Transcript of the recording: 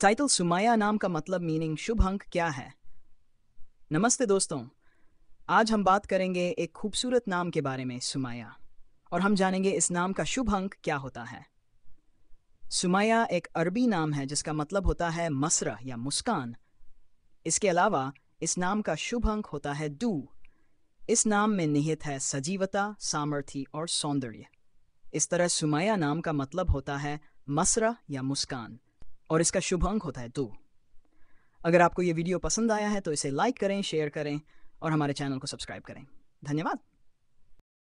Title Somaiya नाम का मतलब मीनिंग शुभ अंक क्या है? नमस्ते दोस्तों। आज हम बात करेंगे एक खूबसूरत नाम के बारे में, सुमाया। और हम जानेंगे इस नाम का शुभ अंक क्या होता है। सुमाया एक अरबी नाम है, जिसका मतलब होता है मसरा या मुस्कान। इसके अलावा इस नाम का शुभ अंक होता है दू। इस नाम में निहित है सजीवता सामर्थ्य और सौंदर्य। इस तरह सुमाया नाम का मतलब होता है मसरा या मुस्कान। और इसका शुभ अंक होता है दो। अगर आपको ये वीडियो पसंद आया है तो इसे लाइक करें, शेयर करें और हमारे चैनल को सब्सक्राइब करें। धन्यवाद।